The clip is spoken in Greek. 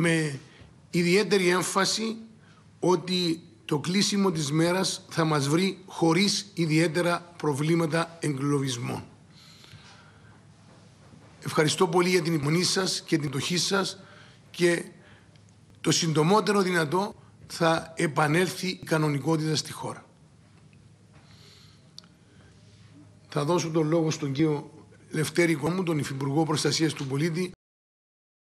με ιδιαίτερη έμφαση ότι το κλείσιμο της μέρας θα μας βρει χωρίς ιδιαίτερα προβλήματα εγκλωβισμών. Ευχαριστώ πολύ για την υπομονή σας και την τοχή σας και το συντομότερο δυνατό θα επανέλθει η κανονικότητα στη χώρα. Θα δώσω τον λόγο στον κύριο Λευτέρη Κόμου, τον Υφυπουργό Προστασίας του Πολίτη,